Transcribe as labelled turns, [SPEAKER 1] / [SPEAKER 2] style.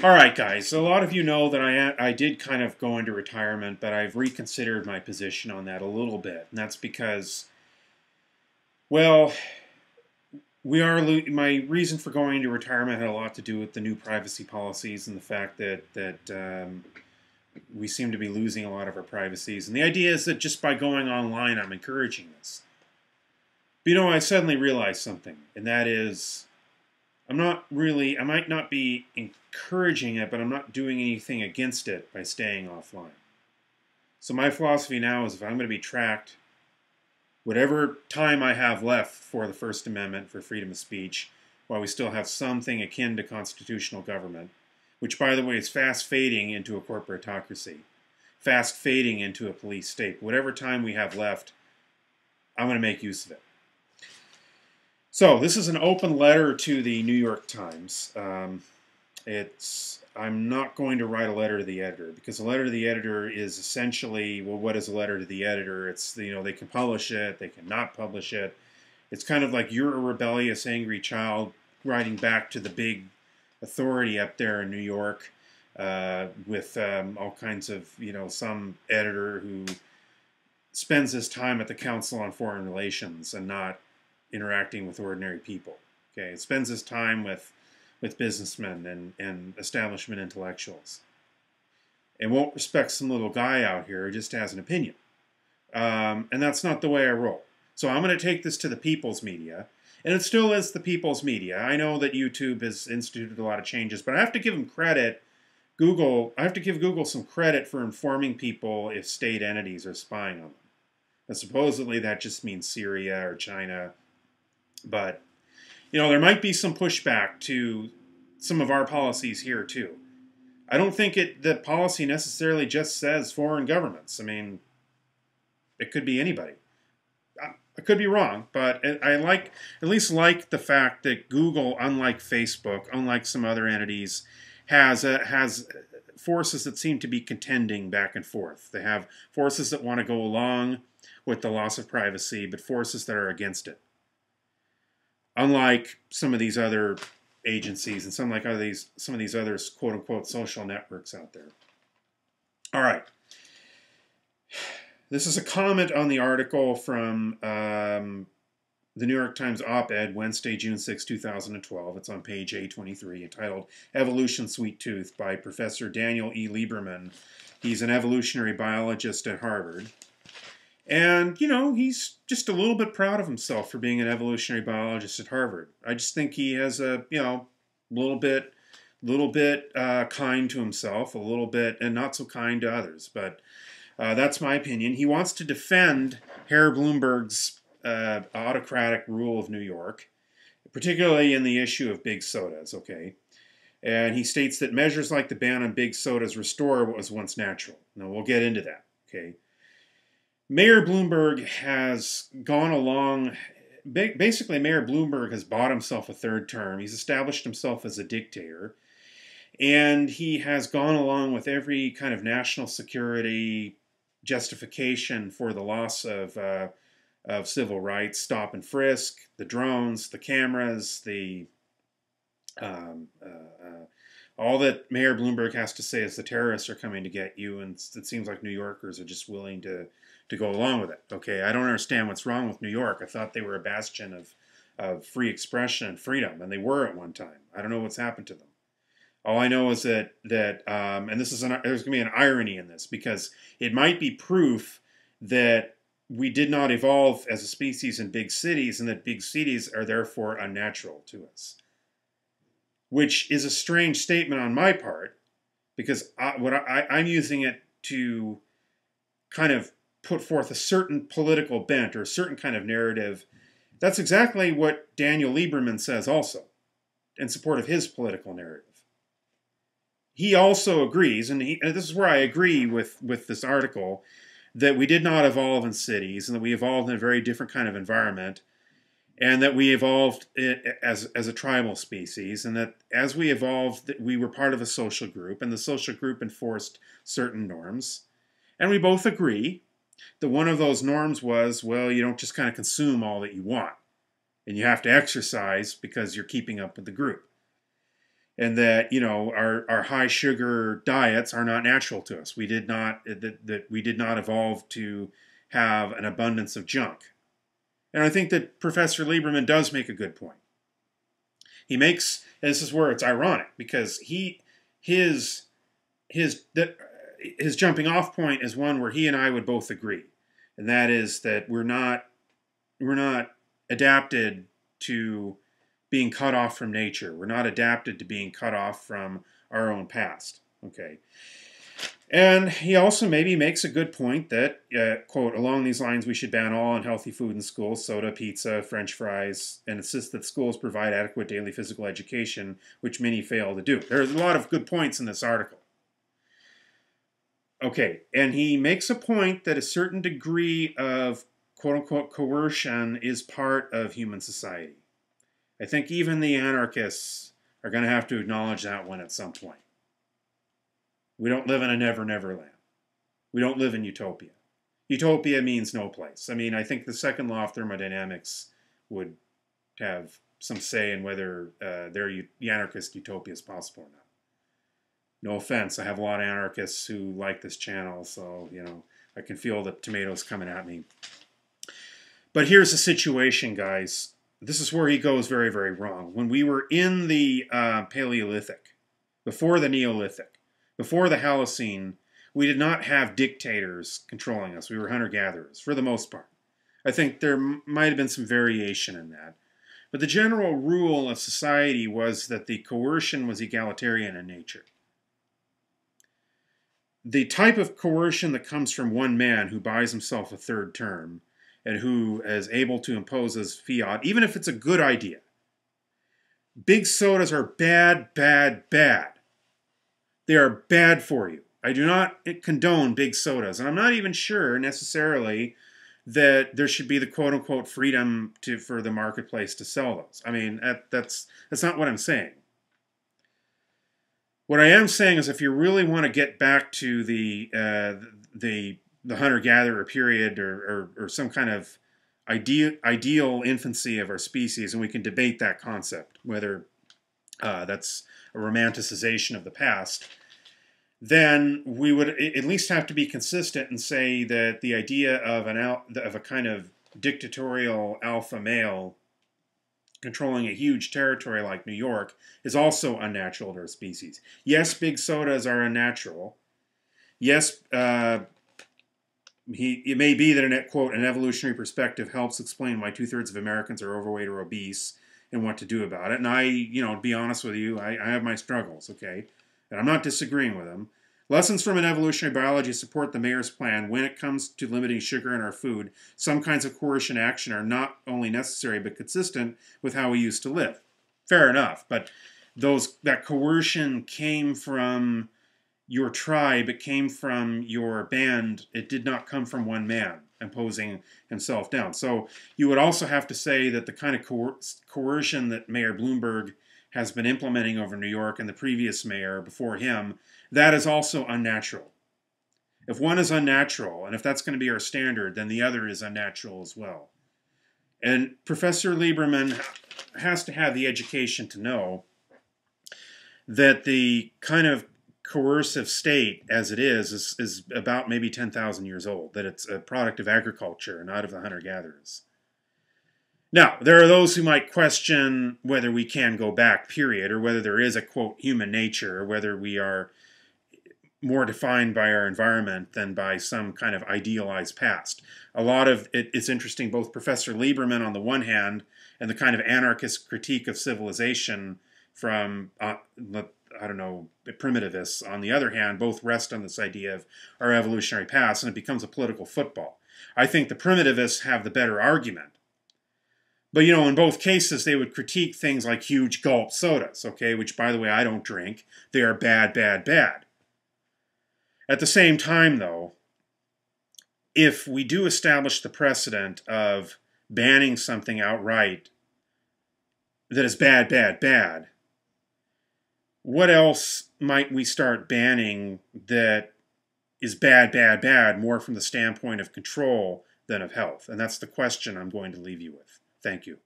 [SPEAKER 1] All right, guys. A lot of you know that I I did kind of go into retirement, but I've reconsidered my position on that a little bit, and that's because, well, we are my reason for going into retirement had a lot to do with the new privacy policies and the fact that that um, we seem to be losing a lot of our privacies. And the idea is that just by going online, I'm encouraging this. But you know, I suddenly realized something, and that is I'm not really, I might not be encouraging it, but I'm not doing anything against it by staying offline. So my philosophy now is if I'm going to be tracked, whatever time I have left for the First Amendment for freedom of speech, while we still have something akin to constitutional government, which, by the way, is fast fading into a corporatocracy, fast fading into a police state. Whatever time we have left, I'm going to make use of it. So this is an open letter to the New York Times. Um, it's I'm not going to write a letter to the editor because a letter to the editor is essentially well, what is a letter to the editor? It's you know they can publish it, they cannot publish it. It's kind of like you're a rebellious, angry child writing back to the big authority up there in New York uh, with um, all kinds of you know some editor who spends his time at the Council on Foreign Relations and not interacting with ordinary people. Okay, it spends his time with with businessmen and, and establishment intellectuals. And won't respect some little guy out here who just has an opinion. Um, and that's not the way I roll. So I'm going to take this to the people's media. And it still is the people's media. I know that YouTube has instituted a lot of changes, but I have to give them credit. Google, I have to give Google some credit for informing people if state entities are spying on them. And supposedly that just means Syria or China but, you know, there might be some pushback to some of our policies here, too. I don't think it the policy necessarily just says foreign governments. I mean, it could be anybody. I could be wrong, but I like at least like the fact that Google, unlike Facebook, unlike some other entities, has a, has forces that seem to be contending back and forth. They have forces that want to go along with the loss of privacy, but forces that are against it unlike some of these other agencies and some like these some of these other quote unquote social networks out there. All right. This is a comment on the article from um, the New York Times op-ed Wednesday, June 6, 2012. It's on page A23 entitled Evolution Sweet Tooth by Professor Daniel E. Lieberman. He's an evolutionary biologist at Harvard. And, you know, he's just a little bit proud of himself for being an evolutionary biologist at Harvard. I just think he has a, you know, a little bit, little bit uh, kind to himself, a little bit, and not so kind to others. But uh, that's my opinion. He wants to defend Herr Bloomberg's uh, autocratic rule of New York, particularly in the issue of big sodas, okay? And he states that measures like the ban on big sodas restore what was once natural. Now, we'll get into that, okay? Mayor Bloomberg has gone along. Basically, Mayor Bloomberg has bought himself a third term. He's established himself as a dictator. And he has gone along with every kind of national security justification for the loss of, uh, of civil rights stop and frisk, the drones, the cameras, the um, uh, uh, all that Mayor Bloomberg has to say is the terrorists are coming to get you, and it seems like New Yorkers are just willing to to go along with it. Okay, I don't understand what's wrong with New York. I thought they were a bastion of of free expression and freedom, and they were at one time. I don't know what's happened to them. All I know is that that um, and this is an, there's going to be an irony in this because it might be proof that we did not evolve as a species in big cities, and that big cities are therefore unnatural to us which is a strange statement on my part because I, what I, I'm using it to kind of put forth a certain political bent or a certain kind of narrative. That's exactly what Daniel Lieberman says also in support of his political narrative. He also agrees, and, he, and this is where I agree with, with this article, that we did not evolve in cities and that we evolved in a very different kind of environment and that we evolved as, as a tribal species, and that as we evolved, we were part of a social group, and the social group enforced certain norms. And we both agree that one of those norms was, well, you don't just kind of consume all that you want, and you have to exercise because you're keeping up with the group. and that you know our, our high sugar diets are not natural to us. We did not uh, that, that we did not evolve to have an abundance of junk. And I think that Professor Lieberman does make a good point. He makes and this is where it's ironic because he his his his jumping off point is one where he and I would both agree, and that is that we're not we're not adapted to being cut off from nature. We're not adapted to being cut off from our own past. Okay. And he also maybe makes a good point that, uh, quote, along these lines, we should ban all unhealthy food in schools, soda, pizza, french fries, and insist that schools provide adequate daily physical education, which many fail to do. There's a lot of good points in this article. Okay, and he makes a point that a certain degree of, quote unquote, coercion is part of human society. I think even the anarchists are going to have to acknowledge that one at some point. We don't live in a never never land. We don't live in utopia. Utopia means no place. I mean, I think the second law of thermodynamics would have some say in whether uh, their the anarchist utopia is possible or not. No offense, I have a lot of anarchists who like this channel, so you know I can feel the tomatoes coming at me. But here's the situation, guys. This is where he goes very, very wrong. When we were in the uh, Paleolithic, before the Neolithic, before the Holocene, we did not have dictators controlling us. We were hunter gatherers, for the most part. I think there might have been some variation in that. But the general rule of society was that the coercion was egalitarian in nature. The type of coercion that comes from one man who buys himself a third term and who is able to impose his fiat, even if it's a good idea. Big sodas are bad, bad, bad. They are bad for you. I do not condone big sodas, and I'm not even sure necessarily that there should be the quote unquote freedom to for the marketplace to sell those. I mean, that, that's that's not what I'm saying. What I am saying is, if you really want to get back to the uh, the the hunter gatherer period or, or, or some kind of ideal ideal infancy of our species, and we can debate that concept whether uh, that's a romanticization of the past, then we would at least have to be consistent and say that the idea of an of a kind of dictatorial alpha male controlling a huge territory like New York is also unnatural to our species. Yes, big sodas are unnatural. Yes, uh, he, it may be that an quote an evolutionary perspective helps explain why two thirds of Americans are overweight or obese and what to do about it. And I, you know, to be honest with you, I, I have my struggles, okay? And I'm not disagreeing with him. Lessons from an evolutionary biology support the mayor's plan. When it comes to limiting sugar in our food, some kinds of coercion action are not only necessary but consistent with how we used to live. Fair enough, but those that coercion came from your tribe, it came from your band. It did not come from one man imposing himself down. So you would also have to say that the kind of coer coercion that Mayor Bloomberg has been implementing over New York and the previous mayor before him, that is also unnatural. If one is unnatural, and if that's going to be our standard, then the other is unnatural as well. And Professor Lieberman has to have the education to know that the kind of coercive state as it is is, is about maybe 10,000 years old, that it's a product of agriculture, not of the hunter gatherers. Now, there are those who might question whether we can go back, period, or whether there is a quote human nature, or whether we are more defined by our environment than by some kind of idealized past. A lot of it, it's interesting, both Professor Lieberman on the one hand and the kind of anarchist critique of civilization from uh, I don't know, primitivists, on the other hand, both rest on this idea of our evolutionary past, and it becomes a political football. I think the primitivists have the better argument. But, you know, in both cases, they would critique things like huge gulp sodas, okay, which, by the way, I don't drink. They are bad, bad, bad. At the same time, though, if we do establish the precedent of banning something outright that is bad, bad, bad, what else might we start banning that is bad, bad, bad, more from the standpoint of control than of health? And that's the question I'm going to leave you with. Thank you.